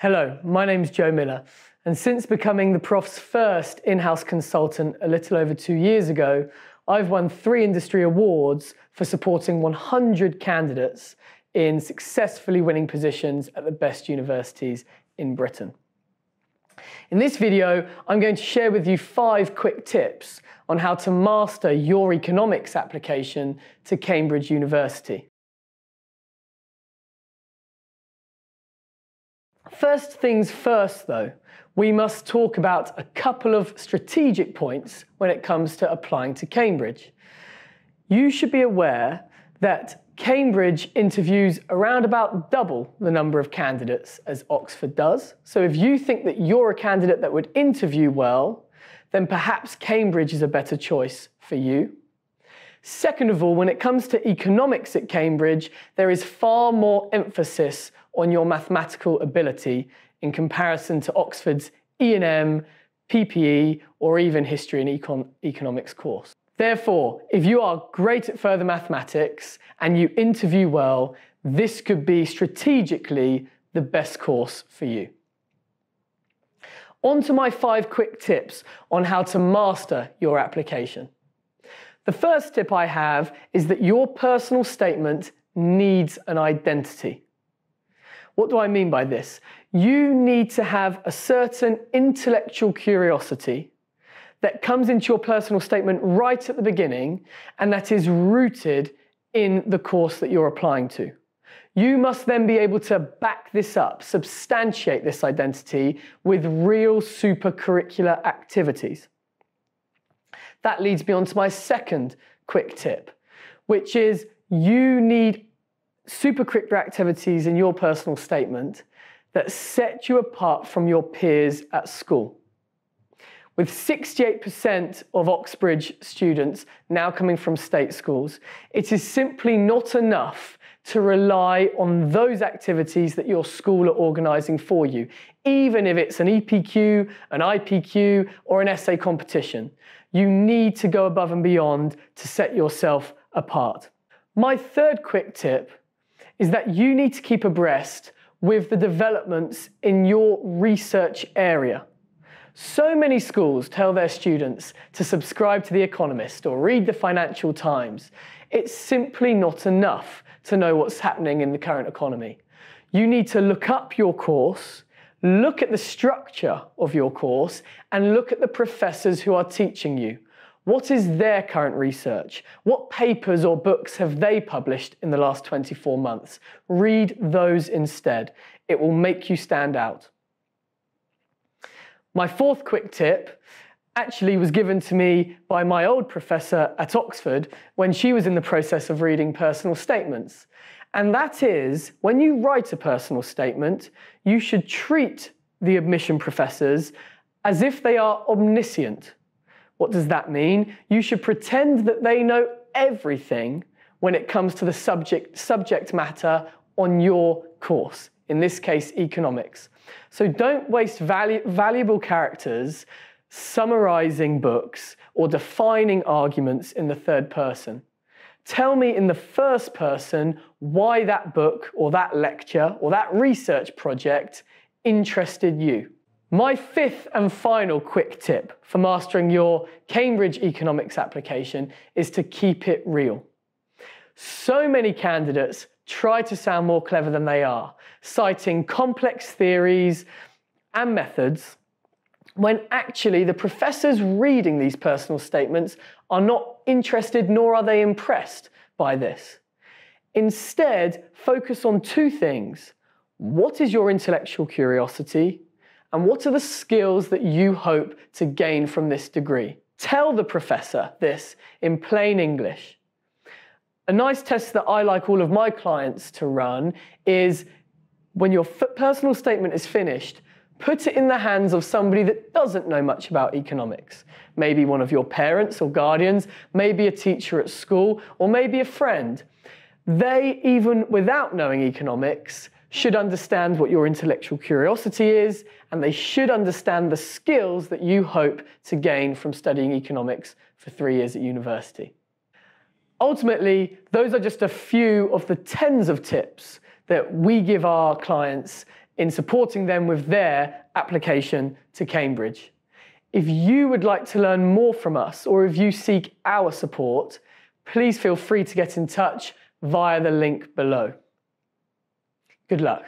Hello, my name is Joe Miller, and since becoming the Profs' first in house consultant a little over two years ago, I've won three industry awards for supporting 100 candidates in successfully winning positions at the best universities in Britain. In this video, I'm going to share with you five quick tips on how to master your economics application to Cambridge University. First things first, though, we must talk about a couple of strategic points when it comes to applying to Cambridge. You should be aware that Cambridge interviews around about double the number of candidates as Oxford does. So if you think that you're a candidate that would interview well, then perhaps Cambridge is a better choice for you. Second of all, when it comes to economics at Cambridge, there is far more emphasis on your mathematical ability in comparison to Oxford's E&M, PPE, or even history and econ economics course. Therefore, if you are great at further mathematics and you interview well, this could be strategically the best course for you. On to my five quick tips on how to master your application. The first tip I have is that your personal statement needs an identity. What do I mean by this? You need to have a certain intellectual curiosity that comes into your personal statement right at the beginning and that is rooted in the course that you're applying to. You must then be able to back this up, substantiate this identity with real supercurricular activities. That leads me on to my second quick tip, which is you need supercurricular activities in your personal statement that set you apart from your peers at school. With 68% of Oxbridge students now coming from state schools, it is simply not enough to rely on those activities that your school are organising for you, even if it's an EPQ, an IPQ, or an essay competition. You need to go above and beyond to set yourself apart. My third quick tip is that you need to keep abreast with the developments in your research area. So many schools tell their students to subscribe to The Economist or read the Financial Times. It's simply not enough to know what's happening in the current economy. You need to look up your course, look at the structure of your course, and look at the professors who are teaching you. What is their current research? What papers or books have they published in the last 24 months? Read those instead. It will make you stand out. My fourth quick tip actually was given to me by my old professor at Oxford when she was in the process of reading personal statements. And that is when you write a personal statement, you should treat the admission professors as if they are omniscient what does that mean? You should pretend that they know everything when it comes to the subject, subject matter on your course, in this case, economics. So don't waste valu valuable characters summarizing books or defining arguments in the third person. Tell me in the first person why that book or that lecture or that research project interested you. My fifth and final quick tip for mastering your Cambridge economics application is to keep it real. So many candidates try to sound more clever than they are, citing complex theories and methods, when actually the professors reading these personal statements are not interested nor are they impressed by this. Instead, focus on two things. What is your intellectual curiosity? And what are the skills that you hope to gain from this degree? Tell the professor this in plain English. A nice test that I like all of my clients to run is when your personal statement is finished, put it in the hands of somebody that doesn't know much about economics. Maybe one of your parents or guardians, maybe a teacher at school, or maybe a friend. They, even without knowing economics, should understand what your intellectual curiosity is, and they should understand the skills that you hope to gain from studying economics for three years at university. Ultimately, those are just a few of the tens of tips that we give our clients in supporting them with their application to Cambridge. If you would like to learn more from us or if you seek our support, please feel free to get in touch via the link below. Good luck.